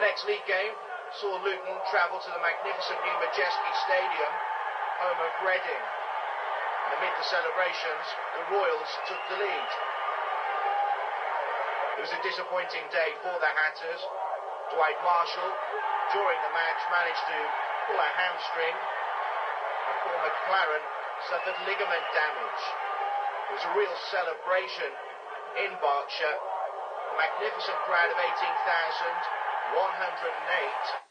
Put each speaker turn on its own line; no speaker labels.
next league game saw Luton travel to the magnificent new Madejski Stadium, home of Reading. And amid the celebrations, the Royals took the lead. It was a disappointing day for the Hatters. Dwight Marshall, during the match, managed to pull a hamstring, and Paul McLaren suffered ligament damage. It was a real celebration in Berkshire. A magnificent crowd of 18,108